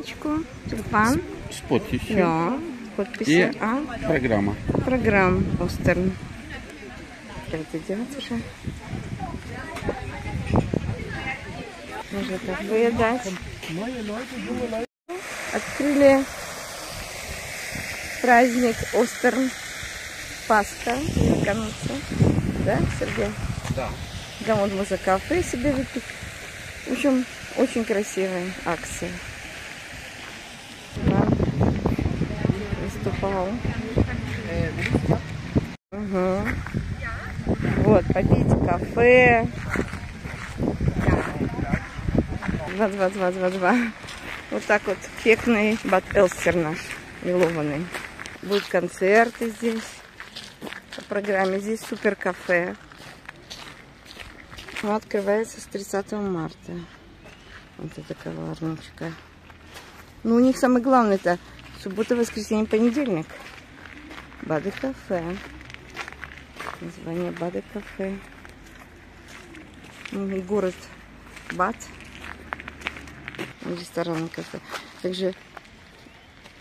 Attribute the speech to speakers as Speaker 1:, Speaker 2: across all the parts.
Speaker 1: карточку, тюльпан.
Speaker 2: С подписью.
Speaker 1: Да, подписи.
Speaker 2: И
Speaker 1: А,
Speaker 2: программа.
Speaker 1: программ Остерн. Как это делать уже? Можно так выедать. Открыли праздник Остерн. Пасха, кануться. Да, Сергей?
Speaker 2: Да.
Speaker 1: Да, вот мы за кафе себе выпить. В общем, очень красивая акция. Да. Выступал. Угу. Вот, попить кафе. Два, два, два, два, два. Вот так вот пекный Бат Элстер наш, милованный. Будут концерты здесь по программе. Здесь супер кафе. Он открывается с 30 марта. Вот это коварничка. Ну, у них самое главное это суббота, воскресенье, понедельник. Бады кафе. Название Бады кафе. И город Бад. Ресторан кафе. Также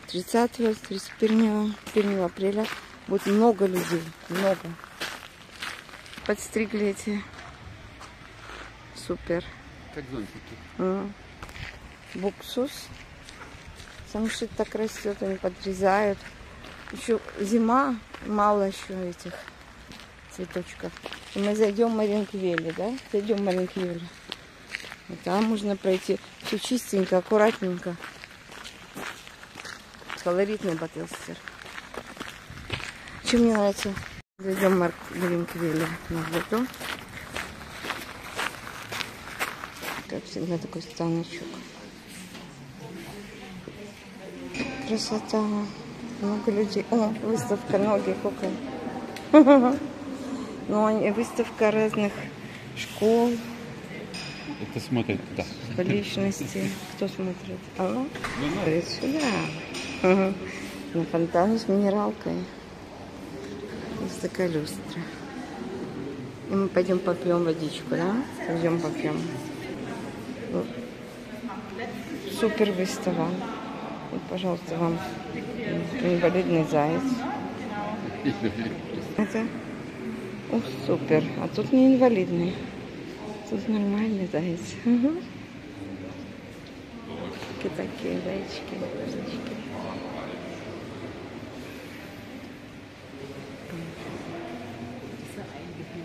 Speaker 1: 30-31 1 апреля будет много людей. Много. Подстригли эти супер.
Speaker 2: Как зонтики.
Speaker 1: М. Буксус. Сам шит так растет, они подрезают. Еще зима, мало еще этих цветочков. И мы зайдем в Маринквели, да? Зайдем в Маринквели. И там можно пройти все чистенько, аккуратненько. Колоритный батлстер. Чем мне нравится? Зайдем в Маринквели на. Как всегда, такой станочек. Красота. Много людей. О, выставка ноги, сколько. Ну, они- выставка разных школ,
Speaker 2: Это смотрит туда.
Speaker 1: личностей. Кто смотрит? Алло? Говорит, сюда. На фонтане с минералкой. Есть такая люстра. И мы пойдем попьем водичку, да? Пойдем попьем. Супер выстава. Вот, пожалуйста, вам инвалидный заяц. Это Ух, супер. А тут не инвалидный. Тут нормальный заяц. Угу. Такие такие зайчики.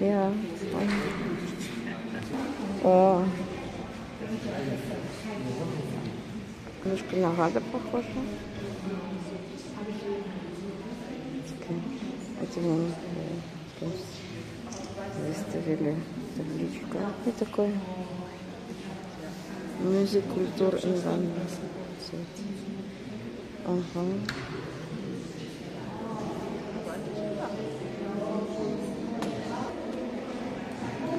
Speaker 1: Я. О. Немножко на гада похоже. Это э, выставили табличку. И такой Music культур environment. Ага.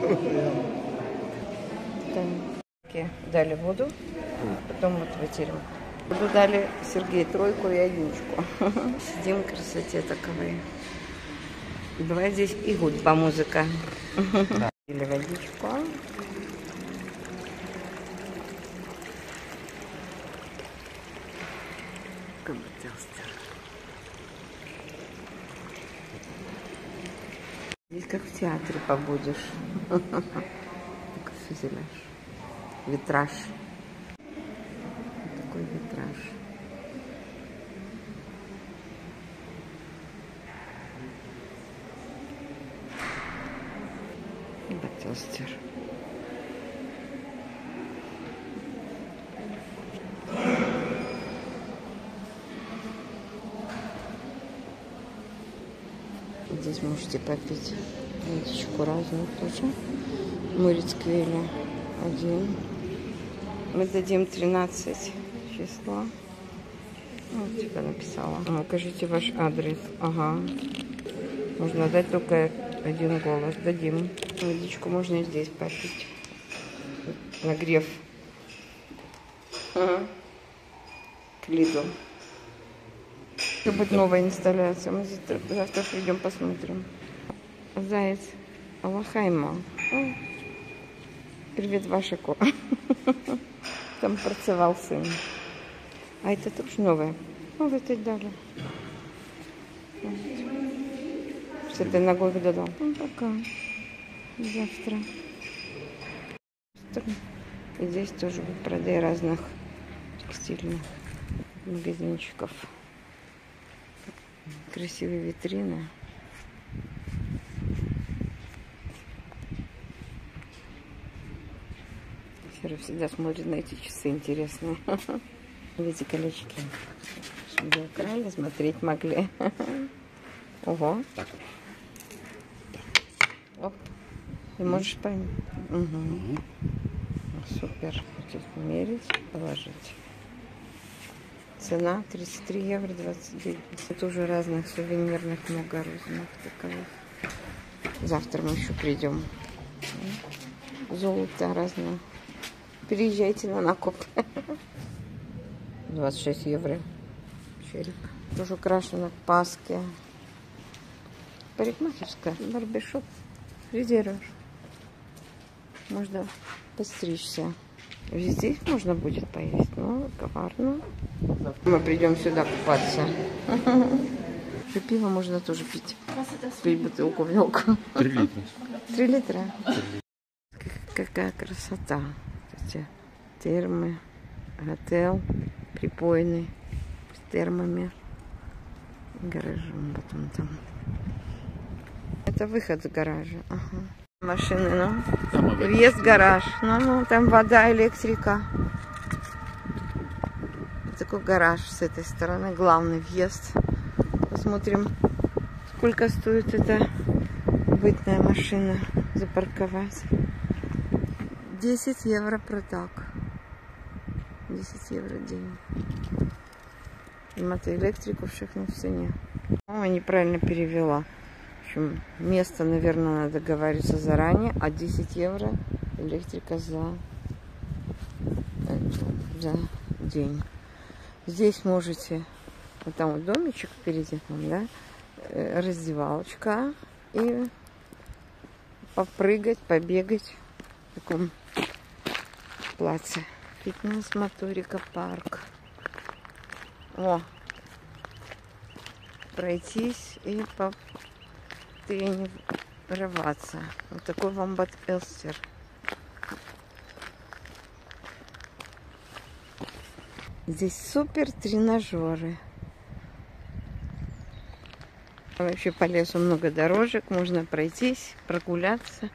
Speaker 1: Там дали воду, потом вот вытерем. Воду дали Сергею тройку и одиночку. Сидим в красоте таковой. Бывает здесь и гудба музыка. Или водичку. Здесь как в театре побудешь. Фюзеляж. Витраж. Вот Такой витраж. Батостер. Здесь можете попить водичку разную тоже. Мурицквеля один. Мы дадим 13 числа. Вот тебя написала. А, укажите ваш адрес. Ага. Можно дать только один голос. Дадим. Водичку можно и здесь попить. Нагрев. Ага. К Лиду. Будет новая инсталляция. Мы завтра, завтра придем посмотрим. Заяц Аллахайма. О, Привіт, Вашику. Там працював син. А это тоже новое. Ну, и дали. С этой ногой додому. Ну, пока. Завтра. И здесь тоже продай разных текстильных магазинчиков. Красивые витрины. Сера всегда смотрит на эти часы интересные. Эти колечки. Чтобы украли, смотреть могли. Ого.
Speaker 2: Так.
Speaker 1: Оп. И можешь понять. Угу. Супер. Здесь мерить, положить. Цена 33 евро 29. Это уже разных сувенирных много разных таковых. Завтра мы еще придем. Золото разное. Переезжайте на накоп. 26 евро. Череп. Тоже украшено к Пасхе. Парикмахерская. Барбершоп. Резервируешь. Можно постричься. Везде можно будет поесть, но коварно. Мы придем сюда купаться. И пиво можно тоже пить. Пить бутылку в мелку.
Speaker 2: Три литра.
Speaker 1: Три литра. Какая красота. Эти термы, отель припойный с термами, гаражом потом там. Это выход с гаража. Ага. Машины, ну.
Speaker 2: Там
Speaker 1: Въезд гараж. Ну, ну, там вода, электрика. Такой гараж с этой стороны, главный въезд. Посмотрим, сколько стоит эта бытная машина запарковать. 10 евро продак. 10 евро в день. Мати электрику всех на цене. О, неправильно перевела. В общем, место, наверное, надо договориться заранее, а 10 евро электрика за, за день. Здесь можете, вот там вот домичек впереди, там, да, э, раздевалочка и попрыгать, побегать в таком платье. Фитнес, моторика, парк. О, пройтись и по тренироваться. Вот такой вамбат Элстер. Здесь супер тренажеры. Вообще по лесу много дорожек, можно пройтись, прогуляться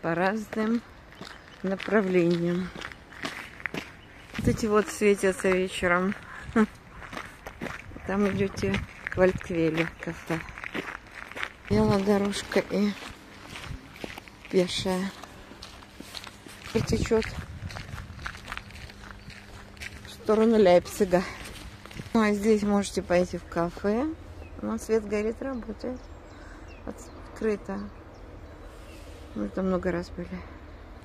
Speaker 1: по разным направлениям. Вот эти вот светятся вечером. Там идете к Вальквеле кафе. Белая дорожка и пешая. Течет в сторону Лейпцига. Ну, а здесь можете пойти в кафе. Но свет горит, работает. Открыто. Мы там много раз были.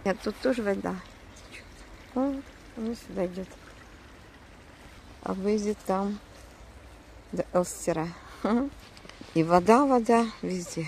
Speaker 1: Нет, тут тоже вода. Вот, она сюда идет. А выйдет там до Элстера. И вода, вода везде.